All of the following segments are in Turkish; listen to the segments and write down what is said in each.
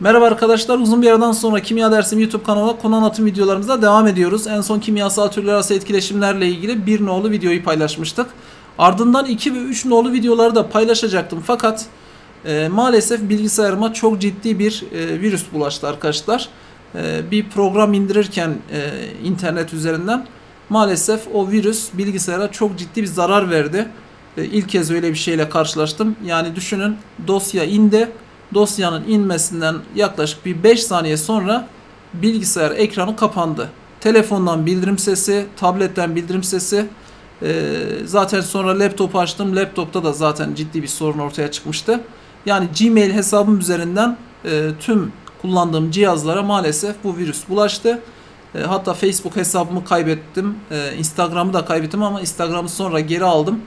Merhaba arkadaşlar. Uzun bir aradan sonra Kimya Dersim YouTube kanalına konu anlatım videolarımıza devam ediyoruz. En son kimyasal türler arası etkileşimlerle ilgili bir nolu videoyu paylaşmıştık. Ardından 2 ve 3 nolu videoları da paylaşacaktım. Fakat e, maalesef bilgisayarıma çok ciddi bir e, virüs bulaştı arkadaşlar. E, bir program indirirken e, internet üzerinden maalesef o virüs bilgisayara çok ciddi bir zarar verdi. E, ilk kez öyle bir şeyle karşılaştım. Yani düşünün dosya indi dosyanın inmesinden yaklaşık bir 5 saniye sonra bilgisayar ekranı kapandı. Telefondan bildirim sesi, tabletten bildirim sesi. Ee, zaten sonra laptop açtım. Laptopta da zaten ciddi bir sorun ortaya çıkmıştı. Yani Gmail hesabım üzerinden e, tüm kullandığım cihazlara maalesef bu virüs bulaştı. E, hatta Facebook hesabımı kaybettim. E, Instagram'ı da kaybettim ama Instagram'ı sonra geri aldım.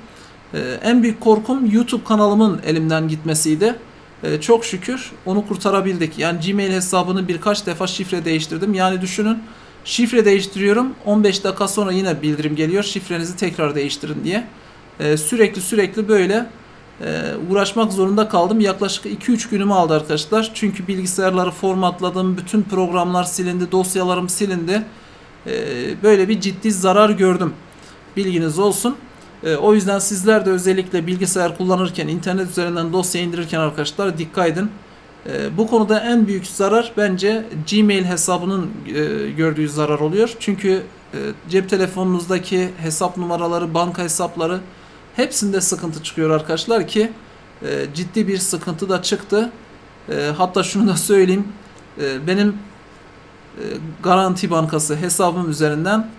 E, en büyük korkum YouTube kanalımın elimden gitmesiydi. Ee, çok şükür onu kurtarabildik. Yani Gmail hesabını birkaç defa şifre değiştirdim. Yani düşünün şifre değiştiriyorum 15 dakika sonra yine bildirim geliyor şifrenizi tekrar değiştirin diye. Ee, sürekli sürekli böyle e, uğraşmak zorunda kaldım. Yaklaşık 2-3 günümü aldı arkadaşlar. Çünkü bilgisayarları formatladım. Bütün programlar silindi. Dosyalarım silindi. Ee, böyle bir ciddi zarar gördüm. Bilginiz olsun. E, o yüzden sizler de özellikle bilgisayar kullanırken, internet üzerinden dosya indirirken arkadaşlar dikkat edin. E, bu konuda en büyük zarar bence Gmail hesabının e, gördüğü zarar oluyor. Çünkü cep telefonunuzdaki hesap numaraları, banka hesapları hepsinde sıkıntı çıkıyor arkadaşlar ki ciddi bir sıkıntı da çıktı. hatta şunu da söyleyeyim. benim Garanti Bankası hesabım üzerinden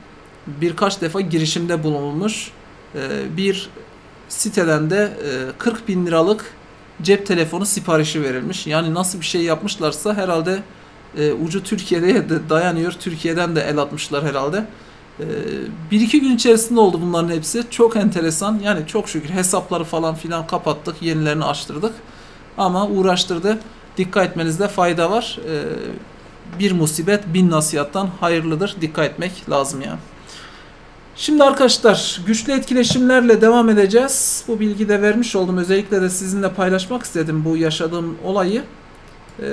birkaç defa girişimde bulunulmuş. Ee, bir siteden de 40 e, bin liralık cep telefonu siparişi verilmiş. Yani nasıl bir şey yapmışlarsa herhalde e, ucu Türkiye'de de dayanıyor. Türkiye'den de el atmışlar herhalde. E, bir iki gün içerisinde oldu bunların hepsi. Çok enteresan. Yani çok şükür hesapları falan filan kapattık. Yenilerini açtırdık. Ama uğraştırdı. Dikkat etmenizde fayda var. Bir musibet bin nasihattan hayırlıdır. Dikkat etmek lazım yani. Şimdi arkadaşlar güçlü etkileşimlerle devam edeceğiz. Bu bilgi de vermiş oldum. Özellikle de sizinle paylaşmak istedim bu yaşadığım olayı. E,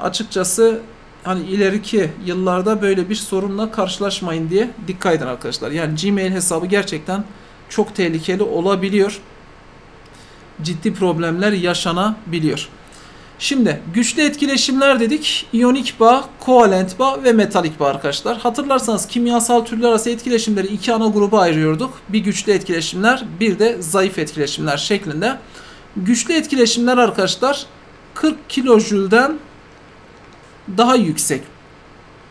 açıkçası hani ileriki yıllarda böyle bir sorunla karşılaşmayın diye dikkat edin arkadaşlar. Yani Gmail hesabı gerçekten çok tehlikeli olabiliyor. Ciddi problemler yaşanabiliyor. Şimdi güçlü etkileşimler dedik. İyonik bağ, kovalent bağ ve metalik bağ arkadaşlar. Hatırlarsanız kimyasal türler arası etkileşimleri iki ana gruba ayırıyorduk. Bir güçlü etkileşimler, bir de zayıf etkileşimler şeklinde. Güçlü etkileşimler arkadaşlar 40 kilojülden daha yüksek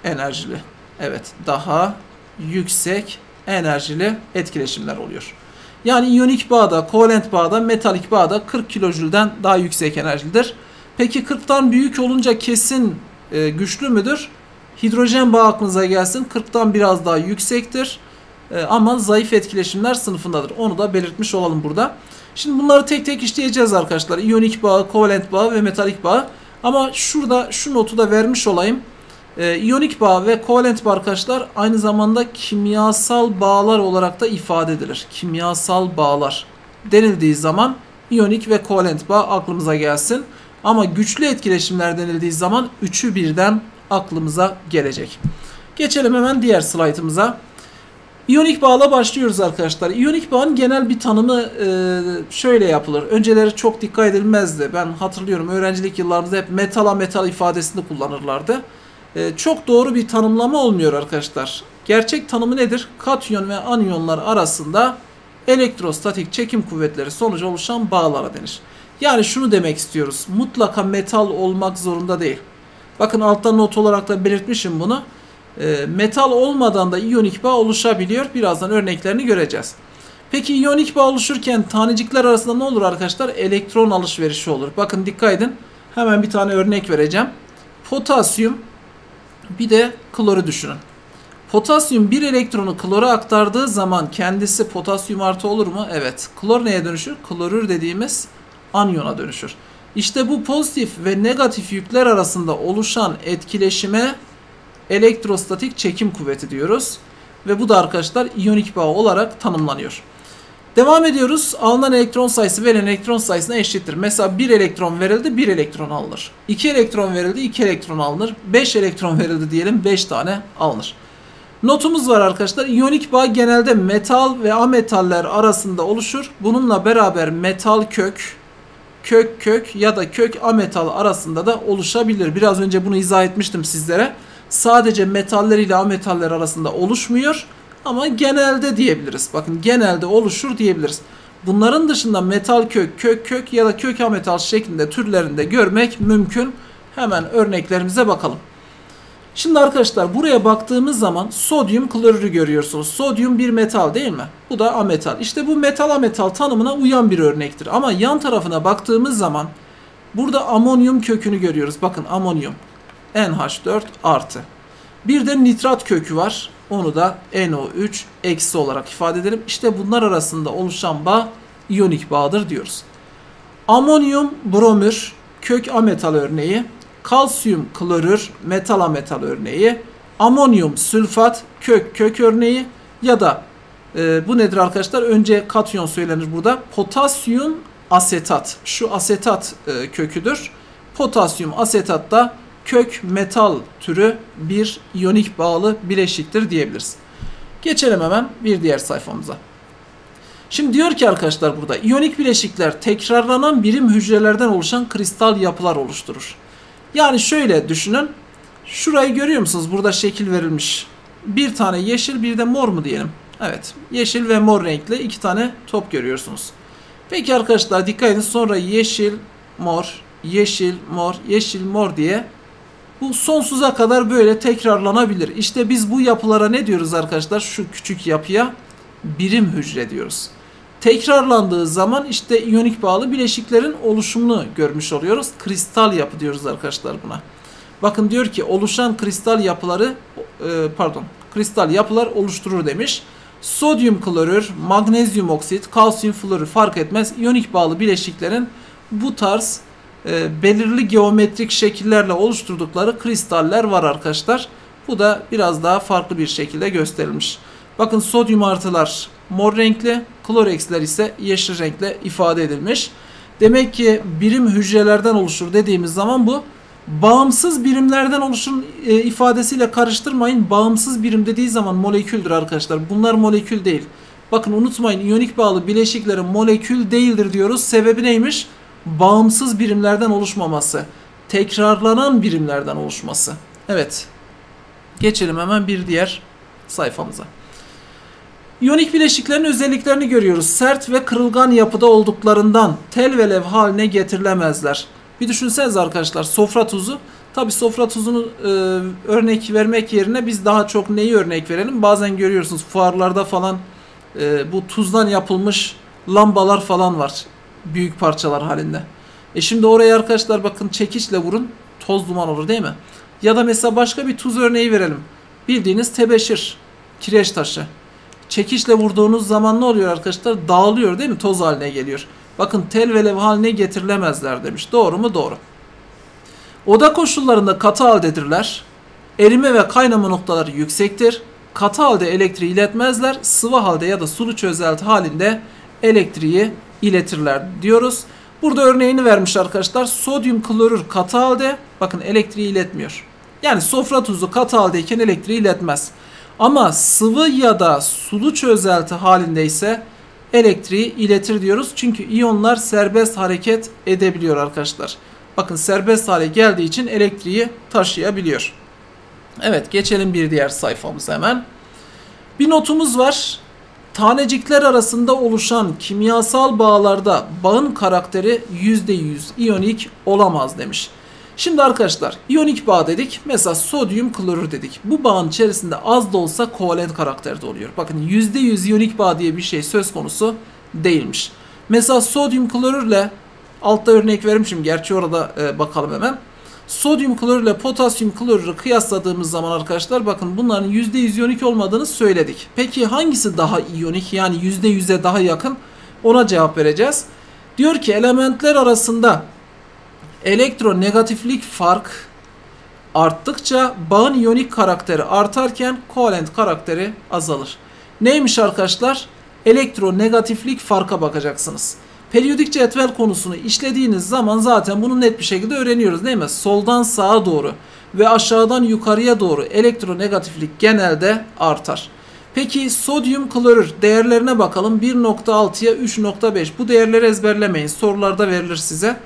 enerjili. Evet, daha yüksek enerjili etkileşimler oluyor. Yani iyonik bağda, kovalent bağda, metalik bağda 40 kilojülden daha yüksek enerjilidir. Peki 40'tan büyük olunca kesin e, güçlü müdür? Hidrojen bağı aklınıza gelsin. 40'tan biraz daha yüksektir. E, ama zayıf etkileşimler sınıfındadır. Onu da belirtmiş olalım burada. Şimdi bunları tek tek işleyeceğiz arkadaşlar. İyonik bağ, kovalent bağ ve metalik bağ. Ama şurada şu notu da vermiş olayım. E, iyonik bağ ve kovalent bağ arkadaşlar aynı zamanda kimyasal bağlar olarak da ifade edilir. Kimyasal bağlar denildiği zaman iyonik ve kovalent bağ aklımıza gelsin. Ama güçlü etkileşimler denildiği zaman üçü birden aklımıza gelecek. Geçelim hemen diğer slaytımıza. İyonik bağla başlıyoruz arkadaşlar. İyonik bağın genel bir tanımı e, şöyle yapılır. Önceleri çok dikkat edilmezdi. Ben hatırlıyorum öğrencilik yıllarımızda hep metala metal ifadesini kullanırlardı. E, çok doğru bir tanımlama olmuyor arkadaşlar. Gerçek tanımı nedir? Katyon ve anyonlar arasında elektrostatik çekim kuvvetleri sonucu oluşan bağlara denir. Yani şunu demek istiyoruz. Mutlaka metal olmak zorunda değil. Bakın altta not olarak da belirtmişim bunu. E, metal olmadan da iyonik bağ oluşabiliyor. Birazdan örneklerini göreceğiz. Peki iyonik bağ oluşurken tanecikler arasında ne olur arkadaşlar? Elektron alışverişi olur. Bakın dikkat edin. Hemen bir tane örnek vereceğim. Potasyum bir de kloru düşünün. Potasyum bir elektronu klora aktardığı zaman kendisi potasyum artı olur mu? Evet. Klor neye dönüşür? Klorür dediğimiz anyona dönüşür. İşte bu pozitif ve negatif yükler arasında oluşan etkileşime elektrostatik çekim kuvveti diyoruz. Ve bu da arkadaşlar iyonik bağ olarak tanımlanıyor. Devam ediyoruz. Alınan elektron sayısı verilen elektron sayısına eşittir. Mesela 1 elektron verildi 1 elektron alınır. 2 elektron verildi 2 elektron alınır. 5 elektron verildi diyelim 5 tane alınır. Notumuz var arkadaşlar. İyonik bağ genelde metal ve ametaller arasında oluşur. Bununla beraber metal kök, kök kök ya da kök ametal arasında da oluşabilir. Biraz önce bunu izah etmiştim sizlere. Sadece metaller ile ametaller arasında oluşmuyor ama genelde diyebiliriz. Bakın genelde oluşur diyebiliriz. Bunların dışında metal kök, kök kök ya da kök ametal şeklinde türlerinde görmek mümkün. Hemen örneklerimize bakalım. Şimdi arkadaşlar buraya baktığımız zaman sodyum klorürü görüyorsunuz. Sodyum bir metal değil mi? Bu da ametal. İşte bu metal ametal tanımına uyan bir örnektir. Ama yan tarafına baktığımız zaman burada amonyum kökünü görüyoruz. Bakın amonyum NH4 artı. Bir de nitrat kökü var. Onu da NO3 eksi olarak ifade edelim. İşte bunlar arasında oluşan bağ iyonik bağdır diyoruz. Amonyum bromür kök ametal örneği kalsiyum klorür metal ametal örneği, amonyum sülfat kök kök örneği ya da e, bu nedir arkadaşlar? Önce katyon söylenir burada. Potasyum asetat. Şu asetat e, köküdür. Potasyum asetat da kök metal türü bir iyonik bağlı bileşiktir diyebiliriz. Geçelim hemen bir diğer sayfamıza. Şimdi diyor ki arkadaşlar burada iyonik bileşikler tekrarlanan birim hücrelerden oluşan kristal yapılar oluşturur. Yani şöyle düşünün. Şurayı görüyor musunuz? Burada şekil verilmiş. Bir tane yeşil bir de mor mu diyelim? Evet. Yeşil ve mor renkli iki tane top görüyorsunuz. Peki arkadaşlar dikkat edin. Sonra yeşil, mor, yeşil, mor, yeşil, mor diye bu sonsuza kadar böyle tekrarlanabilir. İşte biz bu yapılara ne diyoruz arkadaşlar? Şu küçük yapıya birim hücre diyoruz tekrarlandığı zaman işte iyonik bağlı bileşiklerin oluşumunu görmüş oluyoruz. Kristal yapı diyoruz arkadaşlar buna. Bakın diyor ki oluşan kristal yapıları e, pardon kristal yapılar oluşturur demiş. Sodyum klorür, magnezyum oksit, kalsiyum florür fark etmez. İyonik bağlı bileşiklerin bu tarz e, belirli geometrik şekillerle oluşturdukları kristaller var arkadaşlar. Bu da biraz daha farklı bir şekilde gösterilmiş. Bakın sodyum artılar mor renkli, kloreksler ise yeşil renkle ifade edilmiş. Demek ki birim hücrelerden oluşur dediğimiz zaman bu bağımsız birimlerden oluşur e, ifadesiyle karıştırmayın. Bağımsız birim dediği zaman moleküldür arkadaşlar. Bunlar molekül değil. Bakın unutmayın iyonik bağlı bileşiklerin molekül değildir diyoruz. Sebebi neymiş? Bağımsız birimlerden oluşmaması. Tekrarlanan birimlerden oluşması. Evet. Geçelim hemen bir diğer sayfamıza. İyonik bileşiklerin özelliklerini görüyoruz. Sert ve kırılgan yapıda olduklarından tel ve lev haline getirilemezler. Bir düşünseniz arkadaşlar sofra tuzu. Tabi sofra tuzunu e, örnek vermek yerine biz daha çok neyi örnek verelim? Bazen görüyorsunuz fuarlarda falan e, bu tuzdan yapılmış lambalar falan var. Büyük parçalar halinde. E şimdi oraya arkadaşlar bakın çekiçle vurun toz duman olur değil mi? Ya da mesela başka bir tuz örneği verelim. Bildiğiniz tebeşir, kireç taşı çekişle vurduğunuz zaman ne oluyor arkadaşlar? Dağılıyor değil mi? Toz haline geliyor. Bakın tel ve lev haline getirilemezler demiş. Doğru mu? Doğru. Oda koşullarında katı haldedirler. Erime ve kaynama noktaları yüksektir. Katı halde elektriği iletmezler. Sıvı halde ya da sulu çözelti halinde elektriği iletirler diyoruz. Burada örneğini vermiş arkadaşlar. Sodyum klorür katı halde bakın elektriği iletmiyor. Yani sofra tuzu katı haldeyken elektriği iletmez. Ama sıvı ya da sulu çözelti halinde ise elektriği iletir diyoruz. Çünkü iyonlar serbest hareket edebiliyor arkadaşlar. Bakın serbest hale geldiği için elektriği taşıyabiliyor. Evet geçelim bir diğer sayfamıza hemen. Bir notumuz var. Tanecikler arasında oluşan kimyasal bağlarda bağın karakteri %100 iyonik olamaz demiş. Şimdi arkadaşlar iyonik bağ dedik. Mesela sodyum klorür dedik. Bu bağın içerisinde az da olsa kovalent karakterde oluyor. Bakın %100 iyonik bağ diye bir şey söz konusu değilmiş. Mesela sodyum klorürle altta örnek vermişim. Gerçi orada e, bakalım hemen. Sodyum klorürle potasyum klorürü kıyasladığımız zaman arkadaşlar bakın bunların %100 iyonik olmadığını söyledik. Peki hangisi daha iyonik yani %100'e daha yakın? Ona cevap vereceğiz. Diyor ki elementler arasında elektronegatiflik fark arttıkça bağın iyonik karakteri artarken kovalent karakteri azalır. Neymiş arkadaşlar? elektronegatiflik farka bakacaksınız. Periyodik cetvel konusunu işlediğiniz zaman zaten bunu net bir şekilde öğreniyoruz değil mi? Soldan sağa doğru ve aşağıdan yukarıya doğru elektronegatiflik genelde artar. Peki sodyum klorür değerlerine bakalım. 1.6'ya 3.5. Bu değerleri ezberlemeyin. Sorularda verilir size.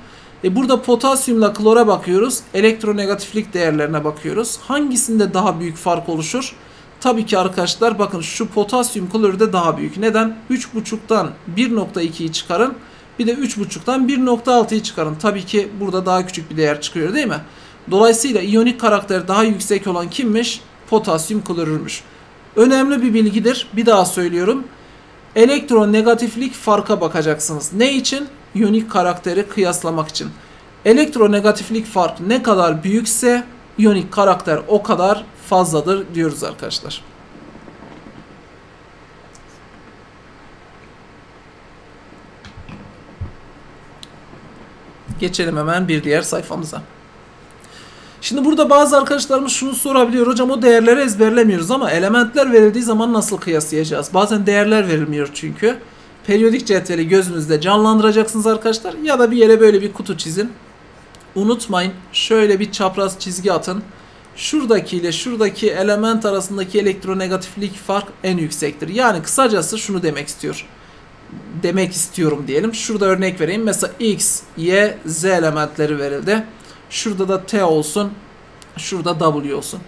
E burada potasyumla klora bakıyoruz. Elektronegatiflik değerlerine bakıyoruz. Hangisinde daha büyük fark oluşur? Tabii ki arkadaşlar bakın şu potasyum klorürde daha büyük. Neden? 3.5'tan 1.2'yi çıkarın. Bir de 3.5'tan 1.6'yı çıkarın. Tabii ki burada daha küçük bir değer çıkıyor değil mi? Dolayısıyla iyonik karakter daha yüksek olan kimmiş? Potasyum klorürmüş. Önemli bir bilgidir. Bir daha söylüyorum. Elektronegatiflik farka bakacaksınız. Ne için? İyonik karakteri kıyaslamak için. Elektronegatiflik fark ne kadar büyükse iyonik karakter o kadar fazladır diyoruz arkadaşlar. Geçelim hemen bir diğer sayfamıza. Şimdi burada bazı arkadaşlarımız şunu sorabiliyor. Hocam o değerleri ezberlemiyoruz ama elementler verildiği zaman nasıl kıyaslayacağız? Bazen değerler verilmiyor çünkü. Periyodik cetveli gözünüzde canlandıracaksınız arkadaşlar. Ya da bir yere böyle bir kutu çizin. Unutmayın şöyle bir çapraz çizgi atın. Şuradaki ile şuradaki element arasındaki elektronegatiflik fark en yüksektir. Yani kısacası şunu demek istiyor. Demek istiyorum diyelim. Şurada örnek vereyim. Mesela X, Y, Z elementleri verildi. Şurada da T olsun. Şurada W olsun.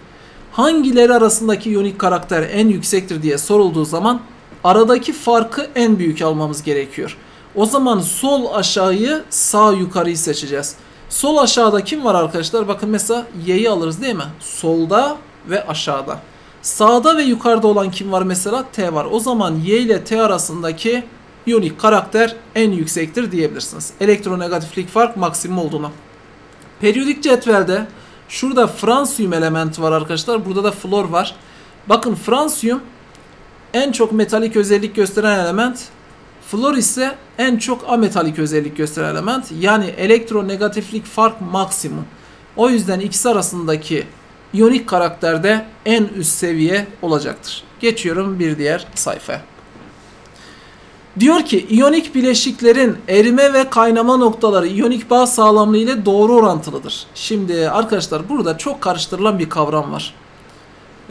Hangileri arasındaki iyonik karakter en yüksektir diye sorulduğu zaman aradaki farkı en büyük almamız gerekiyor. O zaman sol aşağıyı sağ yukarıyı seçeceğiz. Sol aşağıda kim var arkadaşlar? Bakın mesela Y'yi alırız değil mi? Solda ve aşağıda. Sağda ve yukarıda olan kim var mesela? T var. O zaman Y ile T arasındaki iyonik karakter en yüksektir diyebilirsiniz. Elektronegatiflik fark maksimum olduğunu. Periyodik cetvelde şurada fransiyum elementi var arkadaşlar. Burada da flor var. Bakın fransiyum en çok metalik özellik gösteren element. Flor ise en çok ametalik özellik gösteren element. Yani elektronegatiflik fark maksimum. O yüzden ikisi arasındaki iyonik karakterde en üst seviye olacaktır. Geçiyorum bir diğer sayfaya. Diyor ki iyonik bileşiklerin erime ve kaynama noktaları iyonik bağ sağlamlığı ile doğru orantılıdır. Şimdi arkadaşlar burada çok karıştırılan bir kavram var.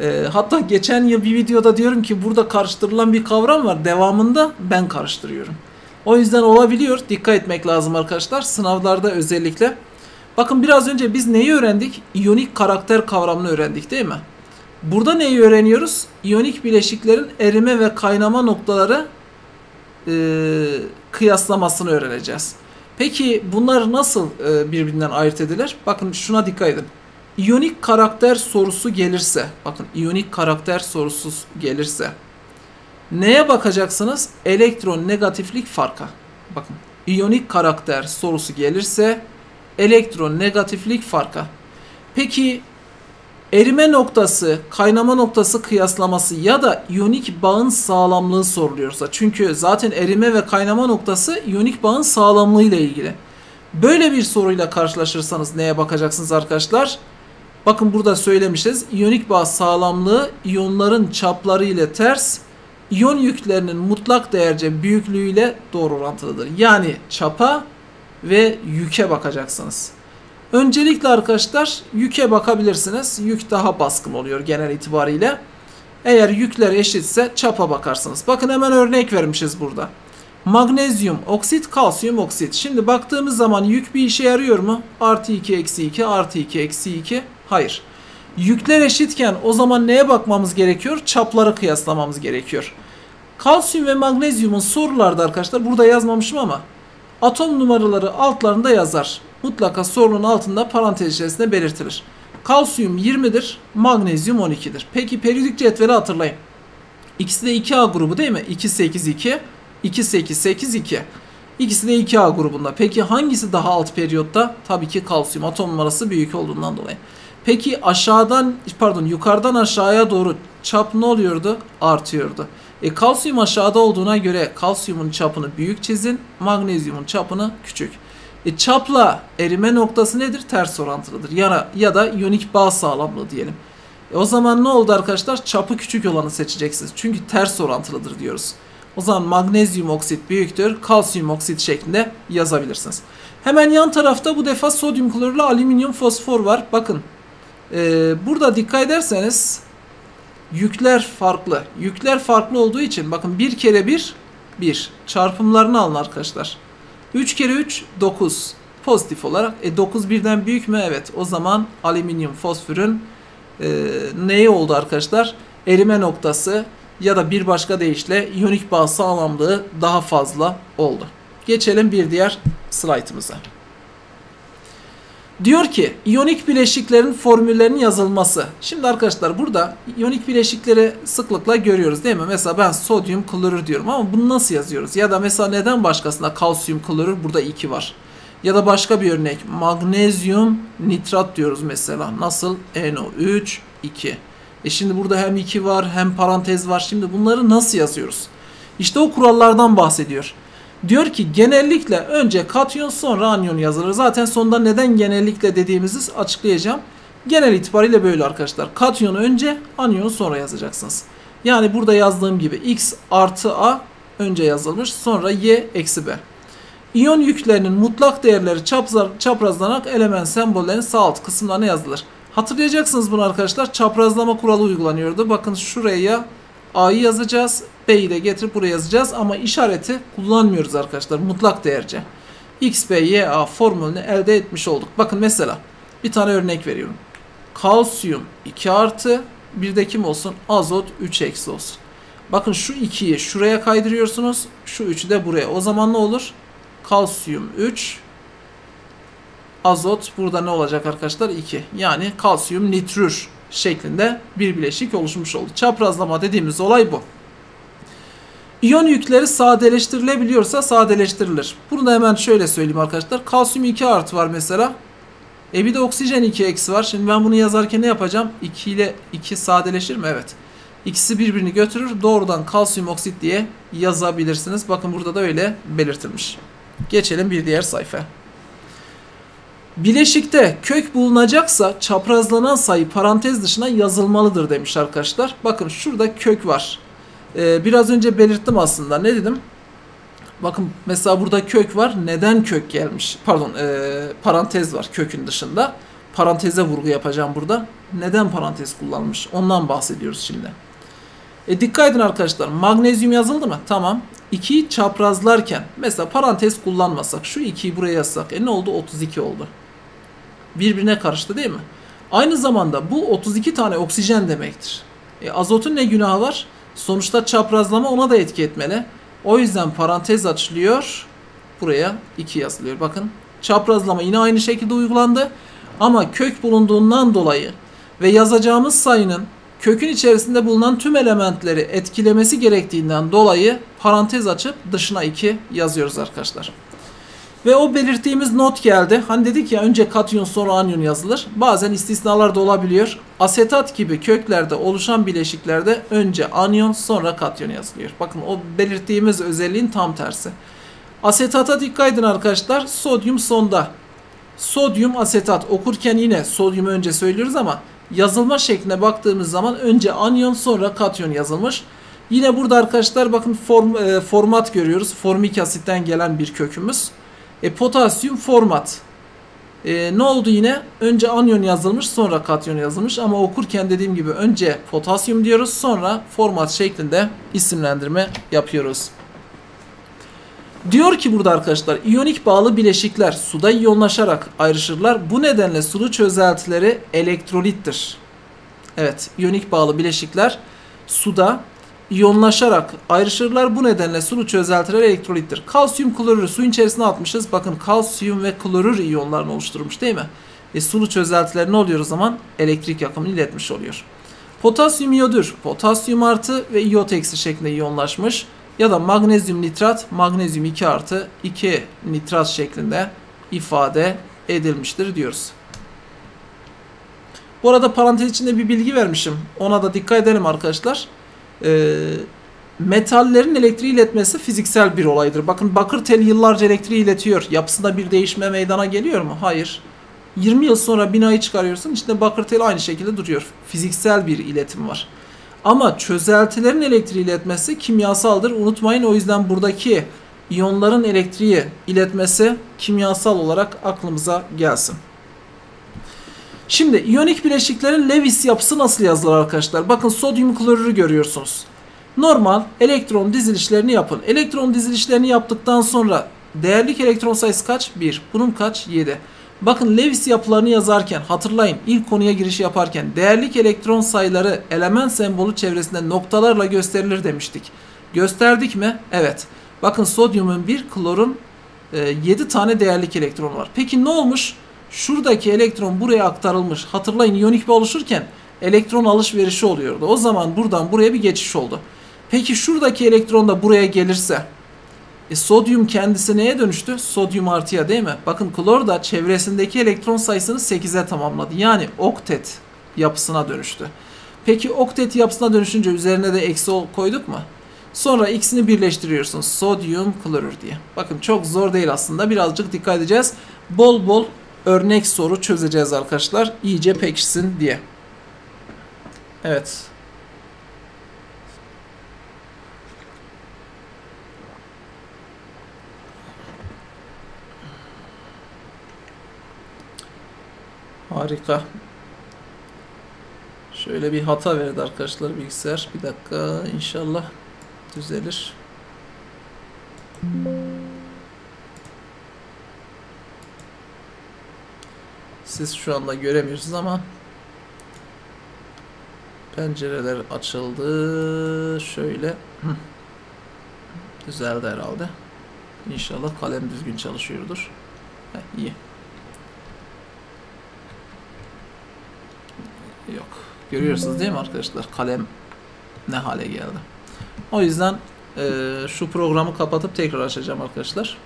E, hatta geçen yıl bir videoda diyorum ki burada karıştırılan bir kavram var. Devamında ben karıştırıyorum. O yüzden olabiliyor. Dikkat etmek lazım arkadaşlar. Sınavlarda özellikle. Bakın biraz önce biz neyi öğrendik? İyonik karakter kavramını öğrendik değil mi? Burada neyi öğreniyoruz? İyonik bileşiklerin erime ve kaynama noktaları e, kıyaslamasını öğreneceğiz. Peki bunlar nasıl e, birbirinden ayırt edilir? Bakın şuna dikkat edin. İyonik karakter sorusu gelirse, bakın iyonik karakter sorusu gelirse neye bakacaksınız? Elektron negatiflik farka. Bakın iyonik karakter sorusu gelirse elektron negatiflik farka. Peki erime noktası, kaynama noktası kıyaslaması ya da iyonik bağın sağlamlığı soruluyorsa. Çünkü zaten erime ve kaynama noktası iyonik bağın sağlamlığı ile ilgili. Böyle bir soruyla karşılaşırsanız neye bakacaksınız arkadaşlar? Bakın burada söylemişiz. İyonik bağ sağlamlığı iyonların çapları ile ters, iyon yüklerinin mutlak değerce büyüklüğüyle doğru orantılıdır. Yani çapa ve yüke bakacaksınız. Öncelikle arkadaşlar yüke bakabilirsiniz. Yük daha baskın oluyor genel itibariyle. Eğer yükler eşitse çapa bakarsınız. Bakın hemen örnek vermişiz burada. Magnezyum oksit, kalsiyum oksit. Şimdi baktığımız zaman yük bir işe yarıyor mu? Artı 2, eksi 2, artı 2, eksi 2. Hayır. Yükler eşitken o zaman neye bakmamız gerekiyor? Çapları kıyaslamamız gerekiyor. Kalsiyum ve magnezyumun sorularda arkadaşlar burada yazmamışım ama atom numaraları altlarında yazar. Mutlaka sorunun altında parantez içerisinde belirtilir. Kalsiyum 20'dir, magnezyum 12'dir. Peki periyodik cetveli hatırlayın. İkisi de 2A grubu değil mi? 2 8 2 2 8 8 2. İkisi de 2A grubunda. Peki hangisi daha alt periyotta? Tabii ki kalsiyum atom numarası büyük olduğundan dolayı. Peki aşağıdan pardon yukarıdan aşağıya doğru çap ne oluyordu? Artıyordu. E kalsiyum aşağıda olduğuna göre kalsiyumun çapını büyük çizin, magnezyumun çapını küçük. E çapla erime noktası nedir? Ters orantılıdır. Ya, ya da iyonik bağ sağlamlığı diyelim. E o zaman ne oldu arkadaşlar? Çapı küçük olanı seçeceksiniz. Çünkü ters orantılıdır diyoruz. O zaman magnezyum oksit büyüktür, kalsiyum oksit şeklinde yazabilirsiniz. Hemen yan tarafta bu defa sodyum klorürle alüminyum fosfor var. Bakın e, burada dikkat ederseniz yükler farklı. Yükler farklı olduğu için bakın bir kere bir 1 çarpımlarını alın arkadaşlar. 3 kere 3 9 pozitif olarak. E 9 birden büyük mü? Evet. O zaman alüminyum fosforun e, neyi oldu arkadaşlar? Erime noktası ya da bir başka deyişle iyonik bağ sağlamlığı daha fazla oldu. Geçelim bir diğer slaytımıza. Diyor ki iyonik bileşiklerin formüllerinin yazılması. Şimdi arkadaşlar burada iyonik bileşikleri sıklıkla görüyoruz değil mi? Mesela ben sodyum klorür diyorum ama bunu nasıl yazıyoruz? Ya da mesela neden başkasında kalsiyum klorür burada 2 var? Ya da başka bir örnek magnezyum nitrat diyoruz mesela. Nasıl? NO3 2. E şimdi burada hem 2 var hem parantez var. Şimdi bunları nasıl yazıyoruz? İşte o kurallardan bahsediyor. Diyor ki genellikle önce katyon sonra anyon yazılır. Zaten sonunda neden genellikle dediğimizi açıklayacağım. Genel itibariyle böyle arkadaşlar. Katyonu önce anyonu sonra yazacaksınız. Yani burada yazdığım gibi x artı a önce yazılmış sonra y eksi b. İyon yüklerinin mutlak değerleri çaprazlanarak element sembollerinin sağ alt kısımlarına yazılır. Hatırlayacaksınız bunu arkadaşlar. Çaprazlama kuralı uygulanıyordu. Bakın şuraya A'yı yazacağız. B'yi de getirip buraya yazacağız. Ama işareti kullanmıyoruz arkadaşlar. Mutlak değerce. X, B, Y, A formülünü elde etmiş olduk. Bakın mesela bir tane örnek veriyorum. Kalsiyum 2 artı bir de kim olsun? Azot 3 eksi olsun. Bakın şu 2'yi şuraya kaydırıyorsunuz. Şu 3'ü de buraya. O zaman ne olur? Kalsiyum 3 azot burada ne olacak arkadaşlar? 2. Yani kalsiyum nitrür şeklinde bir bileşik oluşmuş oldu. Çaprazlama dediğimiz olay bu. İyon yükleri sadeleştirilebiliyorsa sadeleştirilir. Bunu da hemen şöyle söyleyeyim arkadaşlar. Kalsiyum 2 artı var mesela. E bir de oksijen 2 eksi var. Şimdi ben bunu yazarken ne yapacağım? 2 ile 2 sadeleşir mi? Evet. İkisi birbirini götürür. Doğrudan kalsiyum oksit diye yazabilirsiniz. Bakın burada da öyle belirtilmiş. Geçelim bir diğer sayfa. Bileşikte kök bulunacaksa çaprazlanan sayı parantez dışına yazılmalıdır demiş arkadaşlar. Bakın şurada kök var. Ee, biraz önce belirttim aslında. Ne dedim? Bakın mesela burada kök var. Neden kök gelmiş? Pardon e, parantez var kökün dışında. Paranteze vurgu yapacağım burada. Neden parantez kullanmış? Ondan bahsediyoruz şimdi. E, dikkat edin arkadaşlar. Magnezyum yazıldı mı? Tamam. 2'yi çaprazlarken mesela parantez kullanmasak şu 2'yi buraya yazsak e ne oldu? 32 oldu birbirine karıştı değil mi? Aynı zamanda bu 32 tane oksijen demektir. E, azotun ne günahı var? Sonuçta çaprazlama ona da etki etmeli. O yüzden parantez açılıyor. Buraya 2 yazılıyor. Bakın çaprazlama yine aynı şekilde uygulandı. Ama kök bulunduğundan dolayı ve yazacağımız sayının kökün içerisinde bulunan tüm elementleri etkilemesi gerektiğinden dolayı parantez açıp dışına 2 yazıyoruz arkadaşlar. Ve o belirttiğimiz not geldi. Hani dedik ya önce katyon sonra anyon yazılır. Bazen istisnalar da olabiliyor. Asetat gibi köklerde oluşan bileşiklerde önce anyon sonra katyon yazılıyor. Bakın o belirttiğimiz özelliğin tam tersi. Asetata dikkat edin arkadaşlar. Sodyum sonda. Sodyum asetat okurken yine sodyum önce söylüyoruz ama yazılma şekline baktığımız zaman önce anyon sonra katyon yazılmış. Yine burada arkadaşlar bakın form, e, format görüyoruz. Formik asitten gelen bir kökümüz. E, potasyum format. E, ne oldu yine? Önce anyon yazılmış sonra katyon yazılmış ama okurken dediğim gibi önce potasyum diyoruz sonra format şeklinde isimlendirme yapıyoruz. Diyor ki burada arkadaşlar iyonik bağlı bileşikler suda iyonlaşarak ayrışırlar. Bu nedenle sulu çözeltileri elektrolittir. Evet iyonik bağlı bileşikler suda iyonlaşarak ayrışırlar. Bu nedenle sulu çözeltiler elektrolittir. Kalsiyum klorürü suyun içerisine atmışız. Bakın kalsiyum ve klorür iyonlarını oluşturmuş değil mi? E, sulu çözeltiler ne oluyor o zaman? Elektrik akımını iletmiş oluyor. Potasyum iyodür. Potasyum artı ve iyot eksi şeklinde iyonlaşmış. Ya da magnezyum nitrat, magnezyum 2 artı 2 nitrat şeklinde ifade edilmiştir diyoruz. Bu arada parantez içinde bir bilgi vermişim. Ona da dikkat edelim arkadaşlar e, metallerin elektriği iletmesi fiziksel bir olaydır. Bakın bakır tel yıllarca elektriği iletiyor. Yapısında bir değişme meydana geliyor mu? Hayır. 20 yıl sonra binayı çıkarıyorsun içinde bakır tel aynı şekilde duruyor. Fiziksel bir iletim var. Ama çözeltilerin elektriği iletmesi kimyasaldır. Unutmayın o yüzden buradaki iyonların elektriği iletmesi kimyasal olarak aklımıza gelsin. Şimdi iyonik bileşiklerin Lewis yapısı nasıl yazılır arkadaşlar? Bakın sodyum klorürü görüyorsunuz. Normal elektron dizilişlerini yapın. Elektron dizilişlerini yaptıktan sonra değerlik elektron sayısı kaç? 1. Bunun kaç? 7. Bakın Lewis yapılarını yazarken hatırlayın ilk konuya giriş yaparken değerlik elektron sayıları element sembolü çevresinde noktalarla gösterilir demiştik. Gösterdik mi? Evet. Bakın sodyumun 1, klorun 7 e, tane değerlik elektron var. Peki ne olmuş? Şuradaki elektron buraya aktarılmış. Hatırlayın iyonik bir oluşurken elektron alışverişi oluyordu. O zaman buradan buraya bir geçiş oldu. Peki şuradaki elektron da buraya gelirse e, sodyum kendisi neye dönüştü? Sodyum artıya değil mi? Bakın klor da çevresindeki elektron sayısını 8'e tamamladı. Yani oktet yapısına dönüştü. Peki oktet yapısına dönüşünce üzerine de eksi koyduk mu? Sonra ikisini birleştiriyorsunuz. Sodyum klorür diye. Bakın çok zor değil aslında. Birazcık dikkat edeceğiz. Bol bol örnek soru çözeceğiz arkadaşlar. İyice pekişsin diye. Evet. Harika. Şöyle bir hata verdi arkadaşlar bilgisayar. Bir dakika inşallah düzelir. Siz şu anda göremiyorsunuz ama pencereler açıldı. Şöyle düzeldi herhalde. İnşallah kalem düzgün çalışıyordur. Heh, iyi. Yok. Görüyorsunuz değil mi arkadaşlar? Kalem ne hale geldi. O yüzden e, şu programı kapatıp tekrar açacağım arkadaşlar.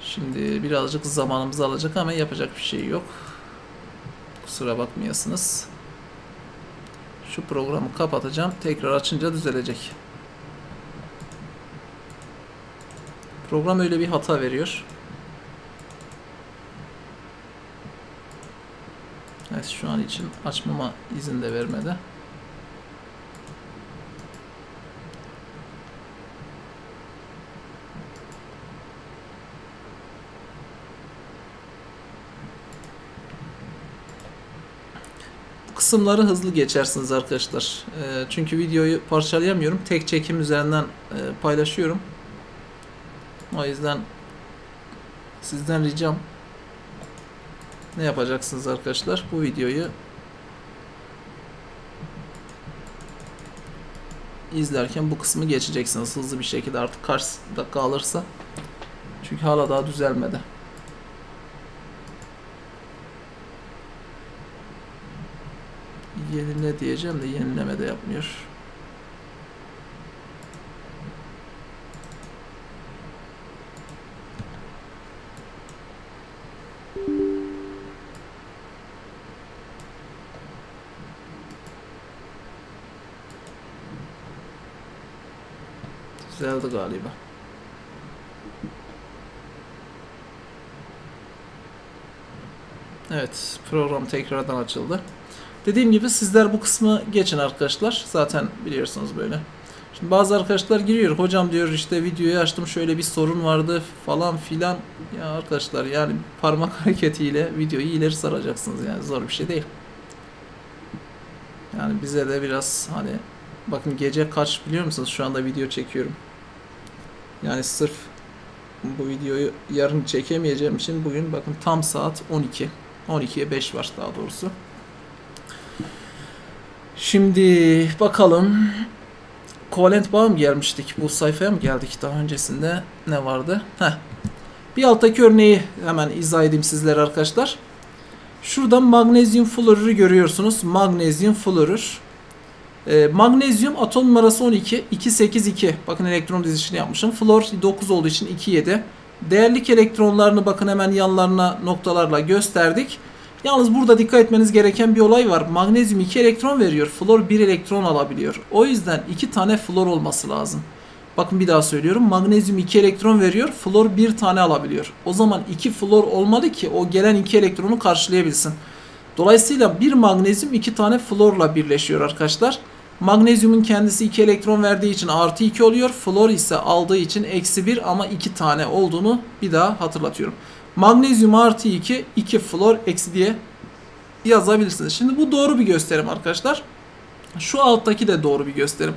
Şimdi birazcık zamanımızı alacak ama yapacak bir şey yok. Kusura bakmayasınız. Şu programı kapatacağım. Tekrar açınca düzelecek. Program öyle bir hata veriyor. Evet şu an için açmama izin de vermedi. Kısımları hızlı geçersiniz arkadaşlar. E, çünkü videoyu parçalayamıyorum. Tek çekim üzerinden e, paylaşıyorum. O yüzden sizden ricam ne yapacaksınız arkadaşlar? Bu videoyu izlerken bu kısmı geçeceksiniz hızlı bir şekilde artık kaç dakika alırsa. Çünkü hala daha düzelmedi. Yenile diyeceğim de yenileme de yapmıyor. Düzeldi galiba. Evet, program tekrardan açıldı. Dediğim gibi sizler bu kısmı geçin arkadaşlar. Zaten biliyorsunuz böyle. Şimdi bazı arkadaşlar giriyor. Hocam diyor işte videoyu açtım şöyle bir sorun vardı falan filan. Ya arkadaşlar yani parmak hareketiyle videoyu ileri saracaksınız yani zor bir şey değil. Yani bize de biraz hani bakın gece kaç biliyor musunuz? Şu anda video çekiyorum. Yani sırf bu videoyu yarın çekemeyeceğim için bugün bakın tam saat 12. 12'ye 5 var daha doğrusu. Şimdi bakalım. Kovalent bağ mı gelmiştik? Bu sayfaya mı geldik daha öncesinde? Ne vardı? Heh. Bir alttaki örneği hemen izah edeyim sizlere arkadaşlar. Şurada magnezyum florürü görüyorsunuz. Magnezyum florür. E, magnezyum atom numarası 12. 282. Bakın elektron dizilişini yapmışım. Flor 9 olduğu için 27. Değerlik elektronlarını bakın hemen yanlarına noktalarla gösterdik. Yalnız burada dikkat etmeniz gereken bir olay var. Magnezyum 2 elektron veriyor. Flor 1 elektron alabiliyor. O yüzden 2 tane flor olması lazım. Bakın bir daha söylüyorum. Magnezyum 2 elektron veriyor. Flor 1 tane alabiliyor. O zaman 2 flor olmalı ki o gelen 2 elektronu karşılayabilsin. Dolayısıyla bir magnezyum iki tane florla birleşiyor arkadaşlar. Magnezyumun kendisi 2 elektron verdiği için artı 2 oluyor. Flor ise aldığı için eksi 1 ama 2 tane olduğunu bir daha hatırlatıyorum. Magnezyum artı 2, 2 flor eksi diye yazabilirsiniz. Şimdi bu doğru bir gösterim arkadaşlar. Şu alttaki de doğru bir gösterim.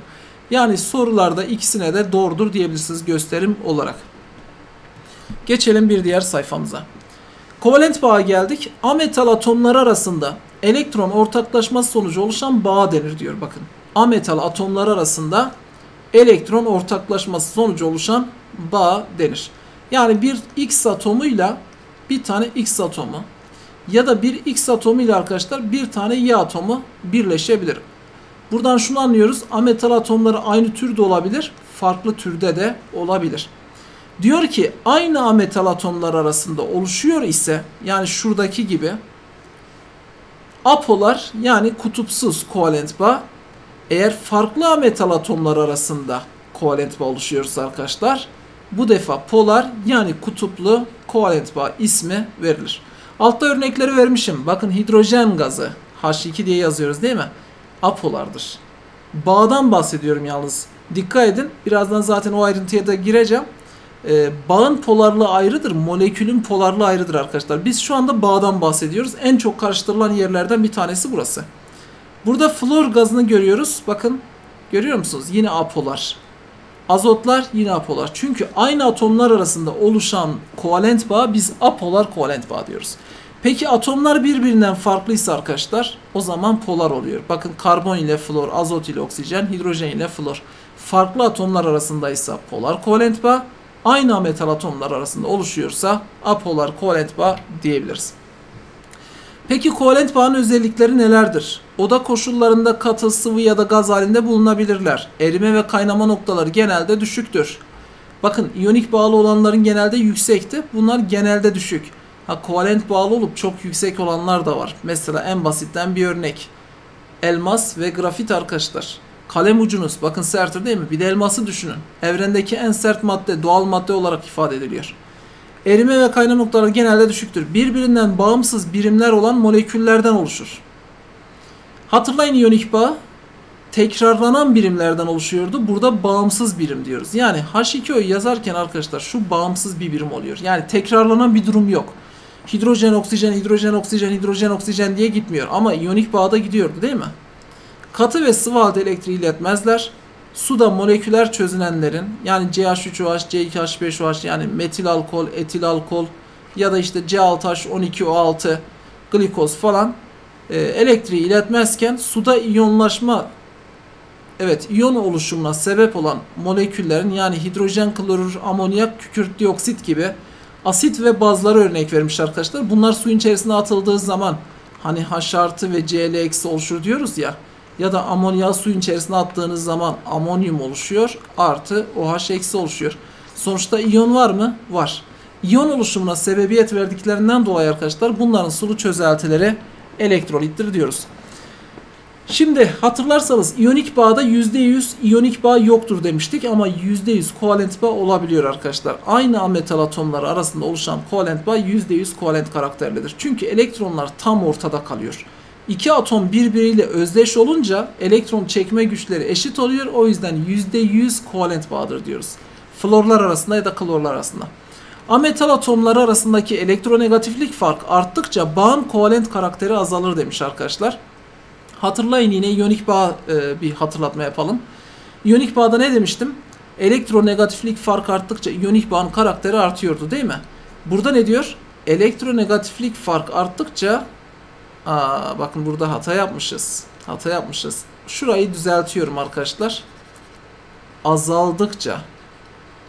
Yani sorularda ikisine de doğrudur diyebilirsiniz gösterim olarak. Geçelim bir diğer sayfamıza. Kovalent bağa geldik. Ametal atomları arasında elektron ortaklaşması sonucu oluşan bağ denir diyor bakın. Ametal atomları arasında elektron ortaklaşması sonucu oluşan bağ denir. Yani bir X atomuyla bir tane X atomu ya da bir X atomuyla arkadaşlar bir tane Y atomu birleşebilir. Buradan şunu anlıyoruz. Ametal atomları aynı türde olabilir, farklı türde de olabilir. Diyor ki aynı ametal atomlar arasında oluşuyor ise yani şuradaki gibi apolar yani kutupsuz kovalent bağ eğer farklı ametal atomlar arasında kovalent bağ oluşuyorsa arkadaşlar bu defa polar yani kutuplu kovalent bağ ismi verilir. Altta örnekleri vermişim. Bakın hidrojen gazı H2 diye yazıyoruz değil mi? Apolardır. Bağdan bahsediyorum yalnız. Dikkat edin. Birazdan zaten o ayrıntıya da gireceğim. Ee, bağın polarlığı ayrıdır. Molekülün polarlığı ayrıdır arkadaşlar. Biz şu anda bağdan bahsediyoruz. En çok karıştırılan yerlerden bir tanesi burası. Burada flor gazını görüyoruz. Bakın görüyor musunuz? Yine apolar. Azotlar yine apolar. Çünkü aynı atomlar arasında oluşan kovalent bağ biz apolar kovalent bağ diyoruz. Peki atomlar birbirinden farklıysa arkadaşlar o zaman polar oluyor. Bakın karbon ile flor, azot ile oksijen, hidrojen ile flor. Farklı atomlar arasındaysa polar kovalent bağ, aynı metal atomlar arasında oluşuyorsa apolar kovalent bağ diyebiliriz. Peki kovalent bağın özellikleri nelerdir? Oda koşullarında katı, sıvı ya da gaz halinde bulunabilirler. Erime ve kaynama noktaları genelde düşüktür. Bakın iyonik bağlı olanların genelde yüksekti. Bunlar genelde düşük. Ha kovalent bağlı olup çok yüksek olanlar da var. Mesela en basitten bir örnek. Elmas ve grafit arkadaşlar. Kalem ucunuz bakın serttir değil mi? Bir de elması düşünün. Evrendeki en sert madde doğal madde olarak ifade ediliyor. Erime ve kaynama noktaları genelde düşüktür. Birbirinden bağımsız birimler olan moleküllerden oluşur. Hatırlayın iyonik bağ tekrarlanan birimlerden oluşuyordu. Burada bağımsız birim diyoruz. Yani H2O yazarken arkadaşlar şu bağımsız bir birim oluyor. Yani tekrarlanan bir durum yok. Hidrojen, oksijen, hidrojen, oksijen, hidrojen, oksijen diye gitmiyor. Ama iyonik bağda gidiyordu değil mi? Katı ve sıvı halde elektriği iletmezler. Suda moleküler çözünenlerin yani CH3OH, C2H5OH yani metil alkol, etil alkol ya da işte C6H12O6 glikoz falan e, elektriği iletmezken suda iyonlaşma evet iyon oluşumuna sebep olan moleküllerin yani hidrojen klorür, amonyak, kükürt dioksit gibi asit ve bazları örnek vermiş arkadaşlar. Bunlar suyun içerisine atıldığı zaman hani H artı ve Cl eksi oluşur diyoruz ya ya da amonyağı suyun içerisine attığınız zaman amonyum oluşuyor artı OH eksi oluşuyor. Sonuçta iyon var mı? Var. İyon oluşumuna sebebiyet verdiklerinden dolayı arkadaşlar bunların sulu çözeltileri elektrolittir diyoruz. Şimdi hatırlarsanız iyonik bağda %100 iyonik bağ yoktur demiştik ama %100 kovalent bağ olabiliyor arkadaşlar. Aynı ametal atomları arasında oluşan kovalent bağ %100 kovalent karakterlidir. Çünkü elektronlar tam ortada kalıyor. İki atom birbiriyle özdeş olunca elektron çekme güçleri eşit oluyor. O yüzden %100 kovalent bağdır diyoruz. Florlar arasında ya da klorlar arasında. Ametal atomları arasındaki elektronegatiflik fark arttıkça bağın kovalent karakteri azalır demiş arkadaşlar. Hatırlayın yine iyonik bağ e, bir hatırlatma yapalım. İyonik bağda ne demiştim? Elektronegatiflik fark arttıkça iyonik bağın karakteri artıyordu değil mi? Burada ne diyor? Elektronegatiflik fark arttıkça Aa, bakın burada hata yapmışız. Hata yapmışız. Şurayı düzeltiyorum arkadaşlar. Azaldıkça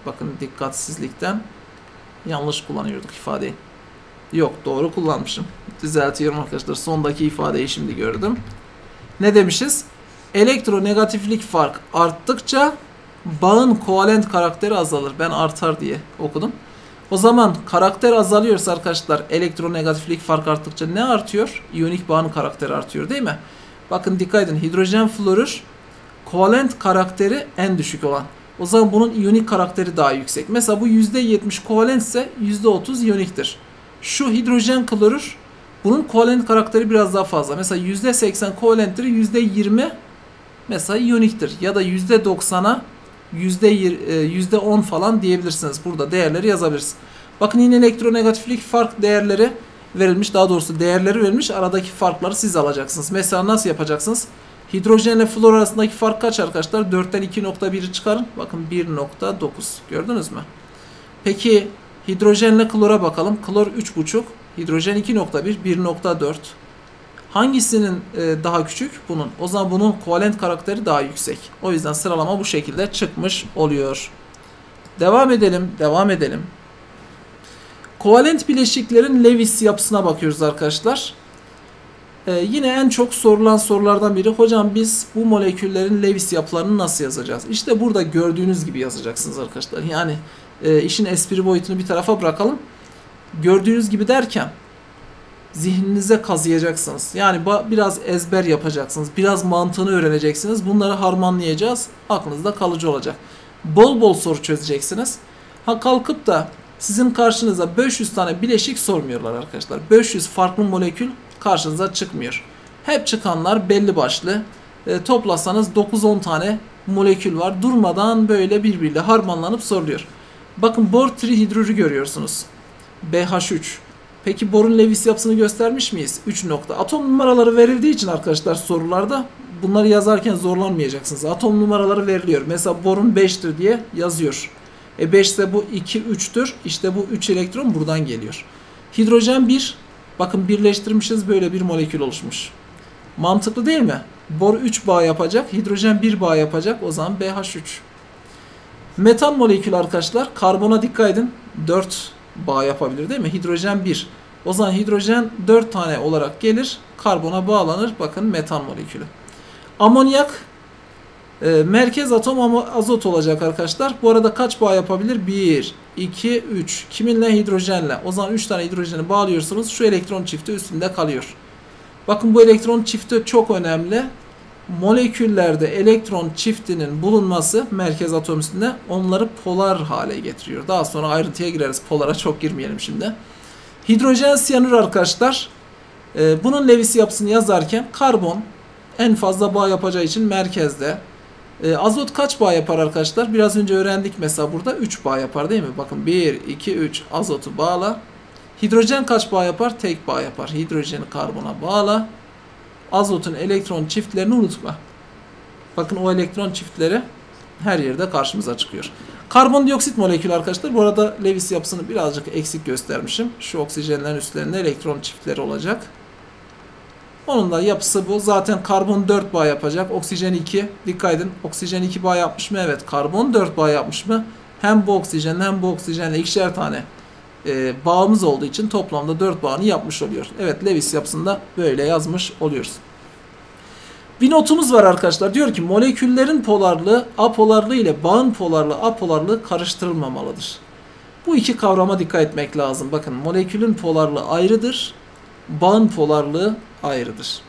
bakın dikkatsizlikten yanlış kullanıyorduk ifadeyi. Yok doğru kullanmışım. Düzeltiyorum arkadaşlar. Sondaki ifadeyi şimdi gördüm. Ne demişiz? Elektronegatiflik fark arttıkça bağın kovalent karakteri azalır. Ben artar diye okudum. O zaman karakter azalıyorsa arkadaşlar elektronegatiflik fark arttıkça ne artıyor? İyonik bağın karakteri artıyor değil mi? Bakın dikkat edin hidrojen florür kovalent karakteri en düşük olan. O zaman bunun iyonik karakteri daha yüksek. Mesela bu %70 kovalent ise %30 iyoniktir. Şu hidrojen klorür Bunun kovalent karakteri biraz daha fazla. Mesela %80 kovalentleri %20 mesela iyoniktir. Ya da %90'a %10 falan diyebilirsiniz. Burada değerleri yazabilirsiniz. Bakın yine elektronegatiflik fark değerleri verilmiş. Daha doğrusu değerleri verilmiş. Aradaki farkları siz alacaksınız. Mesela nasıl yapacaksınız? Hidrojenle flor arasındaki fark kaç arkadaşlar? 4'ten 2.1'i çıkarın. Bakın 1.9. Gördünüz mü? Peki hidrojenle klora bakalım. Klor 3.5. Hidrojen 2.1, 1.4. Hangisinin e, daha küçük? Bunun. O zaman bunun kovalent karakteri daha yüksek. O yüzden sıralama bu şekilde çıkmış oluyor. Devam edelim, devam edelim. Kovalent bileşiklerin Lewis yapısına bakıyoruz arkadaşlar. Ee, yine en çok sorulan sorulardan biri hocam biz bu moleküllerin Lewis yapılarını nasıl yazacağız? İşte burada gördüğünüz gibi yazacaksınız arkadaşlar. Yani e, işin espri boyutunu bir tarafa bırakalım. Gördüğünüz gibi derken zihninize kazıyacaksınız. Yani biraz ezber yapacaksınız. Biraz mantığını öğreneceksiniz. Bunları harmanlayacağız. Aklınızda kalıcı olacak. Bol bol soru çözeceksiniz. Ha kalkıp da sizin karşınıza 500 tane bileşik sormuyorlar arkadaşlar. 500 farklı molekül karşınıza çıkmıyor. Hep çıkanlar belli başlı. E, toplasanız 9-10 tane molekül var. Durmadan böyle birbiriyle harmanlanıp soruluyor. Bakın bor trihidrürü görüyorsunuz. BH3. Peki borun Lewis yapısını göstermiş miyiz? 3 nokta. Atom numaraları verildiği için arkadaşlar sorularda bunları yazarken zorlanmayacaksınız. Atom numaraları veriliyor. Mesela borun 5'tir diye yazıyor. E 5 ise bu 2 3'tür. İşte bu 3 elektron buradan geliyor. Hidrojen 1. Bakın birleştirmişiz böyle bir molekül oluşmuş. Mantıklı değil mi? Bor 3 bağ yapacak. Hidrojen 1 bağ yapacak. O zaman BH3. Metan molekül arkadaşlar. Karbona dikkat edin. 4 bağ yapabilir değil mi? Hidrojen 1. O zaman hidrojen 4 tane olarak gelir. Karbona bağlanır. Bakın metan molekülü. Amonyak e, merkez atom azot olacak arkadaşlar. Bu arada kaç bağ yapabilir? 1, 2, 3. Kiminle? Hidrojenle. O zaman 3 tane hidrojeni bağlıyorsunuz. Şu elektron çifti üstünde kalıyor. Bakın bu elektron çifti çok önemli. Moleküllerde elektron çiftinin bulunması merkez atom üstünde onları polar hale getiriyor. Daha sonra ayrıntıya gireriz. Polara çok girmeyelim şimdi. Hidrojen siyanür arkadaşlar. E, bunun Lewis yapısını yazarken karbon en fazla bağ yapacağı için merkezde. E, azot kaç bağ yapar arkadaşlar? Biraz önce öğrendik mesela burada 3 bağ yapar değil mi? Bakın 1, 2, 3 azotu bağla. Hidrojen kaç bağ yapar? Tek bağ yapar. Hidrojeni karbona bağla. Azotun elektron çiftlerini unutma. Bakın o elektron çiftleri her yerde karşımıza çıkıyor. Karbondioksit molekülü arkadaşlar. Bu arada Lewis yapısını birazcık eksik göstermişim. Şu oksijenlerin üstlerinde elektron çiftleri olacak. Onun da yapısı bu. Zaten karbon 4 bağ yapacak. Oksijen 2. Dikkat edin. Oksijen 2 bağ yapmış mı? Evet. Karbon 4 bağ yapmış mı? Hem bu oksijen hem bu oksijenle ikişer tane e, bağımız olduğu için toplamda 4 bağını yapmış oluyor. Evet Lewis yapısında böyle yazmış oluyoruz. Bir notumuz var arkadaşlar. Diyor ki moleküllerin polarlığı apolarlığı ile bağın polarlığı apolarlığı karıştırılmamalıdır. Bu iki kavrama dikkat etmek lazım. Bakın molekülün polarlığı ayrıdır. Bağın polarlığı ayrıdır.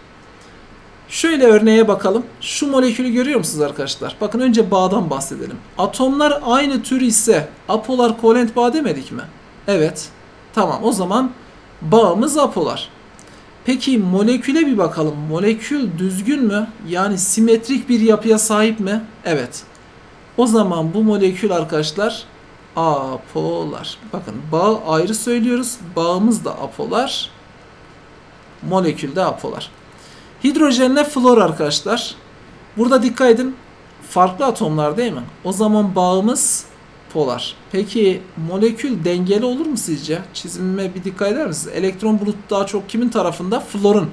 Şöyle örneğe bakalım. Şu molekülü görüyor musunuz arkadaşlar? Bakın önce bağdan bahsedelim. Atomlar aynı tür ise apolar kovalent bağ demedik mi? Evet. Tamam o zaman bağımız apolar. Peki moleküle bir bakalım. Molekül düzgün mü? Yani simetrik bir yapıya sahip mi? Evet. O zaman bu molekül arkadaşlar apolar. Bakın bağ ayrı söylüyoruz. Bağımız da apolar. Molekül de apolar. Hidrojenle flor arkadaşlar. Burada dikkat edin. Farklı atomlar değil mi? O zaman bağımız polar. Peki molekül dengeli olur mu sizce? Çizimime bir dikkat eder misiniz? Elektron bulut daha çok kimin tarafında? Florun.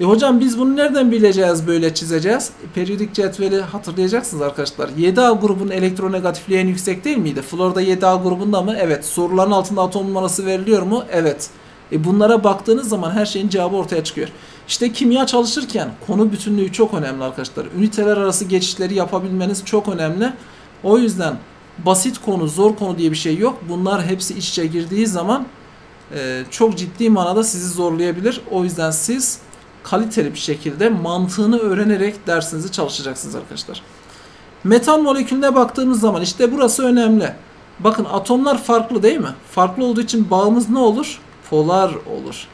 E hocam biz bunu nereden bileceğiz böyle çizeceğiz? E, periyodik cetveli hatırlayacaksınız arkadaşlar. 7A grubun elektronegatifliği en yüksek değil miydi? Florda 7A grubunda mı? Evet. Soruların altında atom numarası veriliyor mu? Evet. E bunlara baktığınız zaman her şeyin cevabı ortaya çıkıyor. İşte kimya çalışırken konu bütünlüğü çok önemli arkadaşlar. Üniteler arası geçişleri yapabilmeniz çok önemli. O yüzden basit konu, zor konu diye bir şey yok. Bunlar hepsi iç içe girdiği zaman e, çok ciddi manada sizi zorlayabilir. O yüzden siz kaliteli bir şekilde mantığını öğrenerek dersinizi çalışacaksınız arkadaşlar. Metan molekülüne baktığımız zaman işte burası önemli. Bakın atomlar farklı değil mi? Farklı olduğu için bağımız ne olur? Polar olur.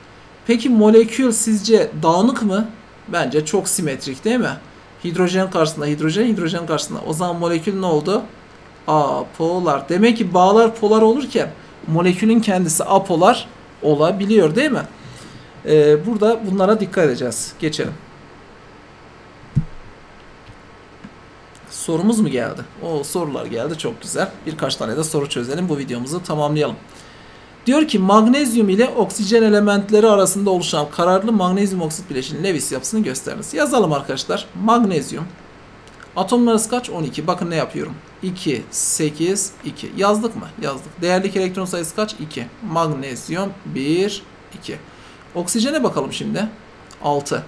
Peki molekül sizce dağınık mı? Bence çok simetrik değil mi? Hidrojen karşısında hidrojen, hidrojen karşısında. O zaman molekül ne oldu? Apolar. Demek ki bağlar polar olurken molekülün kendisi apolar olabiliyor değil mi? Ee, burada bunlara dikkat edeceğiz. Geçelim. Sorumuz mu geldi? O sorular geldi çok güzel. Birkaç tane de soru çözelim. Bu videomuzu tamamlayalım. Diyor ki magnezyum ile oksijen elementleri arasında oluşan kararlı magnezyum oksit bileşiğinin Lewis yapısını gösteriniz. Yazalım arkadaşlar. Magnezyum. Atom numarası kaç? 12. Bakın ne yapıyorum. 2, 8, 2. Yazdık mı? Yazdık. Değerlik elektron sayısı kaç? 2. Magnezyum 1, 2. Oksijene bakalım şimdi. 6,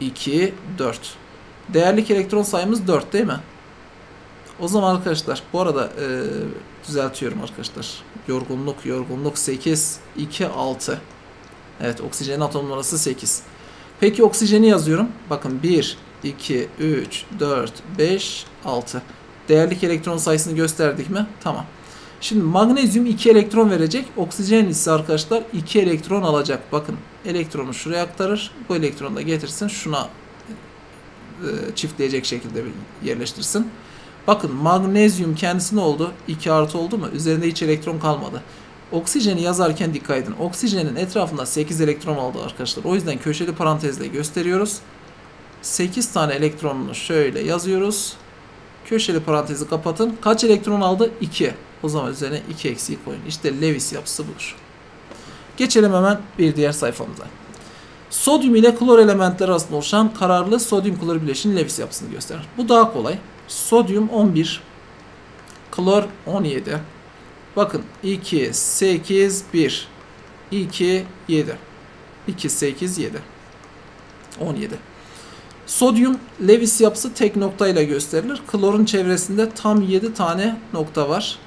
2, 4. Değerlik elektron sayımız 4 değil mi? O zaman arkadaşlar bu arada e, düzeltiyorum arkadaşlar. Yorgunluk, yorgunluk 8, 2, 6. Evet oksijenin atom numarası 8. Peki oksijeni yazıyorum. Bakın 1, 2, 3, 4, 5, 6. Değerlik elektron sayısını gösterdik mi? Tamam. Şimdi magnezyum 2 elektron verecek. Oksijen ise arkadaşlar 2 elektron alacak. Bakın elektronu şuraya aktarır. Bu elektronu da getirsin şuna e, çiftleyecek şekilde yerleştirsin. Bakın magnezyum kendisi ne oldu? 2 artı oldu mu? Üzerinde hiç elektron kalmadı. Oksijeni yazarken dikkat edin. Oksijenin etrafında 8 elektron aldı arkadaşlar. O yüzden köşeli parantezle gösteriyoruz. 8 tane elektronunu şöyle yazıyoruz. Köşeli parantezi kapatın. Kaç elektron aldı? 2. O zaman üzerine 2 eksiği koyun. İşte Lewis yapısı budur. Geçelim hemen bir diğer sayfamıza. Sodyum ile klor elementleri arasında oluşan kararlı sodyum klor bileşiğinin Lewis yapısını gösterir. Bu daha kolay. Sodyum 11, klor 17. Bakın 2, 8, 1, 2, 7. 2, 8, 7. 17. Sodyum Lewis yapısı tek noktayla gösterilir. Klorun çevresinde tam 7 tane nokta var.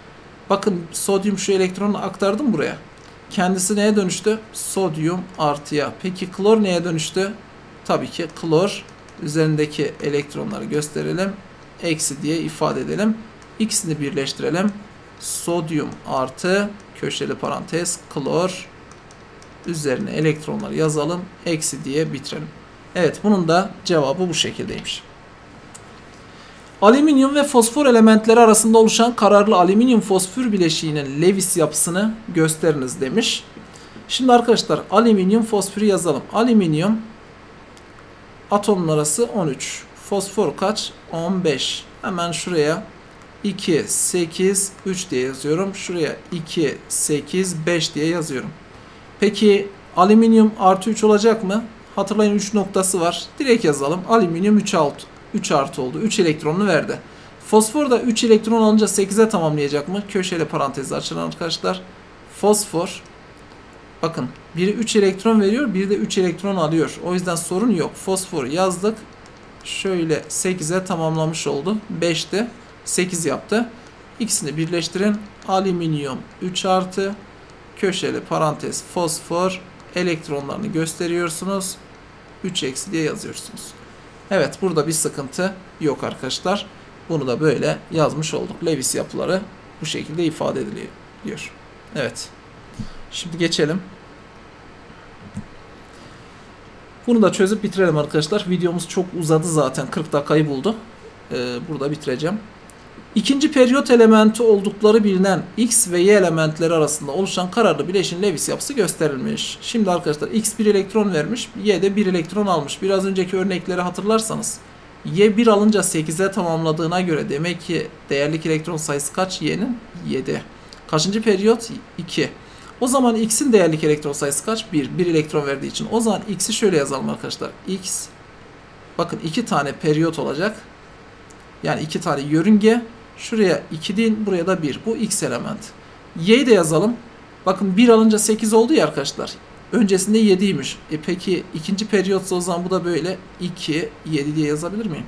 Bakın sodyum şu elektronu aktardım buraya. Kendisi neye dönüştü? Sodyum artıya. Peki klor neye dönüştü? Tabii ki klor üzerindeki elektronları gösterelim. Eksi diye ifade edelim. İkisini birleştirelim. Sodyum artı köşeli parantez klor üzerine elektronları yazalım. Eksi diye bitirelim. Evet bunun da cevabı bu şekildeymiş. Alüminyum ve fosfor elementleri arasında oluşan kararlı alüminyum fosfor bileşiğinin Lewis yapısını gösteriniz demiş. Şimdi arkadaşlar alüminyum fosforu yazalım. Alüminyum atom numarası 13. Fosfor kaç? 15. Hemen şuraya 2, 8, 3 diye yazıyorum. Şuraya 2, 8, 5 diye yazıyorum. Peki alüminyum artı 3 olacak mı? Hatırlayın 3 noktası var. Direkt yazalım. Alüminyum 3 alt 3 artı oldu. 3 elektronunu verdi. Fosfor da 3 elektron alınca 8'e tamamlayacak mı? Köşeli parantezi açın arkadaşlar. Fosfor bakın biri 3 elektron veriyor, biri de 3 elektron alıyor. O yüzden sorun yok. Fosforu yazdık. Şöyle 8'e tamamlamış oldu. 5'ti. 8 yaptı. İkisini birleştirin. Alüminyum 3 artı köşeli parantez fosfor elektronlarını gösteriyorsunuz. 3 eksi diye yazıyorsunuz. Evet burada bir sıkıntı yok arkadaşlar. Bunu da böyle yazmış olduk. Lewis yapıları bu şekilde ifade ediliyor. Evet. Şimdi geçelim. Bunu da çözüp bitirelim arkadaşlar. Videomuz çok uzadı zaten. 40 dakikayı buldu. Ee, burada bitireceğim. İkinci periyot elementi oldukları bilinen X ve Y elementleri arasında oluşan kararlı bileşin Lewis yapısı gösterilmiş. Şimdi arkadaşlar X bir elektron vermiş, Y de bir elektron almış. Biraz önceki örnekleri hatırlarsanız Y 1 alınca 8'e tamamladığına göre demek ki değerlik elektron sayısı kaç Y'nin? 7. Kaçıncı periyot? 2. O zaman X'in değerlik elektron sayısı kaç? 1. 1 elektron verdiği için. O zaman X'i şöyle yazalım arkadaşlar. X bakın 2 tane periyot olacak. Yani 2 tane yörünge Şuraya 2 değil buraya da 1. Bu x element. Y'yi de yazalım. Bakın 1 alınca 8 oldu ya arkadaşlar. Öncesinde 7'ymiş. E peki ikinci periyotsa o zaman bu da böyle 2, 7 diye yazabilir miyim?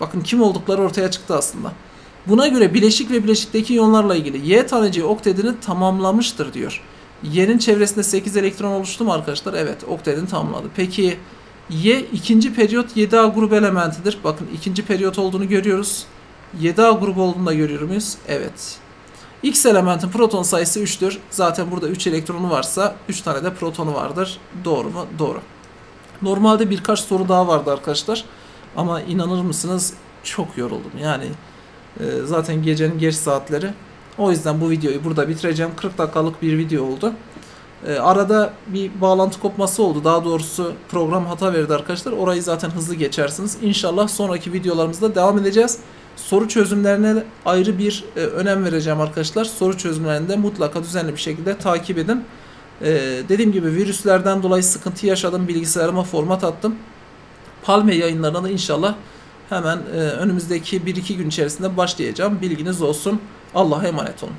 Bakın kim oldukları ortaya çıktı aslında. Buna göre bileşik ve bileşikteki iyonlarla ilgili Y taneciği oktedini tamamlamıştır diyor. Y'nin çevresinde 8 elektron oluştu mu arkadaşlar? Evet oktedini tamamladı. Peki Y ikinci periyot 7A grubu elementidir. Bakın ikinci periyot olduğunu görüyoruz. 7A grubu olduğunu da görüyor muyuz? Evet. X elementin proton sayısı 3'tür. Zaten burada 3 elektronu varsa 3 tane de protonu vardır. Doğru mu? Doğru. Normalde birkaç soru daha vardı arkadaşlar. Ama inanır mısınız çok yoruldum. Yani e, zaten gecenin geç saatleri. O yüzden bu videoyu burada bitireceğim. 40 dakikalık bir video oldu. E, arada bir bağlantı kopması oldu. Daha doğrusu program hata verdi arkadaşlar. Orayı zaten hızlı geçersiniz. İnşallah sonraki videolarımızda devam edeceğiz. Soru çözümlerine ayrı bir e, önem vereceğim arkadaşlar. Soru çözümlerinde mutlaka düzenli bir şekilde takip edin. E, dediğim gibi virüslerden dolayı sıkıntı yaşadım. Bilgisayarıma format attım. Palme yayınlarına da inşallah hemen e, önümüzdeki 1-2 gün içerisinde başlayacağım. Bilginiz olsun. Allah'a emanet olun.